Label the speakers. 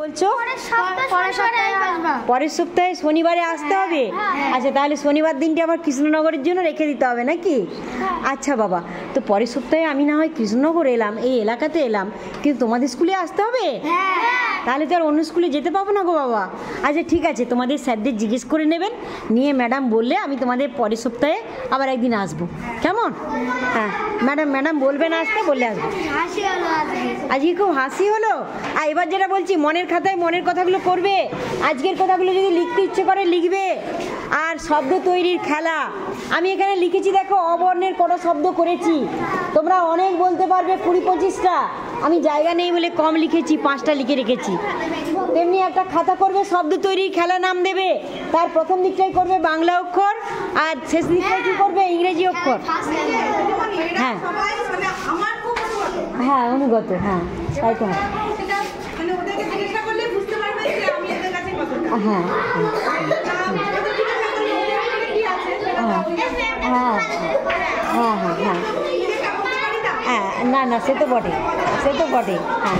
Speaker 1: বলছো?
Speaker 2: পরের সপ্তাহে আসবা।
Speaker 1: পরের সপ্তাহে শনিবারে আসতে হবে? আচ্ছা তাহলে শনিবার দিনটি আবার কৃষ্ণনগরের জন্য রেখে দিতে হবে নাকি? আচ্ছা বাবা। তো পরের সপ্তাহে আমি না হয় কৃষ্ণনগর এলাম এই এলাকাতে এলাম কিন্তু তোমাদের স্কুলে আসতে হবে? তাহলে তো আর অন্য স্কুলে যেতে পাবো না গো বাবা। আচ্ছা ঠিক আছে, তোমাদের স্যারদের জিজ্ঞেস করে নেবেন। নিয়ে ম্যাডাম বললে আমি তোমাদের পরের সপ্তাহে আবার একদিন আসব। কেমন? হ্যাঁ ম্যাডাম ম্যাডাম বলবেন আসতে, বললে আসব।
Speaker 2: আজকে
Speaker 1: খুব হাসি হলো। আর এবার যেটা বলছি, মনের খাতায় মনের কথাগুলো করবে। আজকের কথাগুলো যদি লিখতে ইচ্ছে করে, লিখবে। আর শব্দ তৈরির খেলা। আমি এখানে লিখেছি দেখো অবর্ণের কোনো শব্দ করেছি। তোমরা অনেক বলতে পারবে কুড়ি পঁচিশটা। আমি জায়গা নেই বলে কম লিখেছি পাঁচটা লিখে রেখেছি। তেমনি একটা খাতা করবে শব্দ তৈরির খেলা নাম দেবে। তার প্রথম দিকটাই করবে বাংলা অক্ষর আর শেষ দিকটাই কি করবে ইংরেজি অক্ষর। হ্যাঁ।
Speaker 3: মানে।
Speaker 1: হ্যাঁ অনুগত হ্যাঁ তাই তো। হয়।
Speaker 3: সেটা
Speaker 1: হ্যাঁ হ্যাঁ হ্যাঁ। হ্যাঁ হ্যাঁ
Speaker 3: না
Speaker 1: হ্যাঁ না না, সে তো বটে সে তো বটে হ্যাঁ।